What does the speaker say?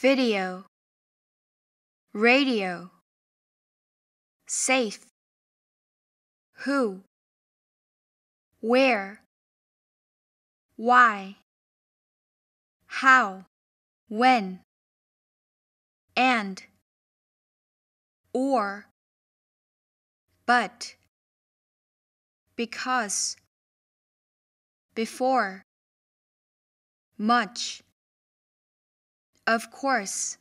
video, radio, safe, who, where, why, how, when, and, or, but, because, before, much, of course.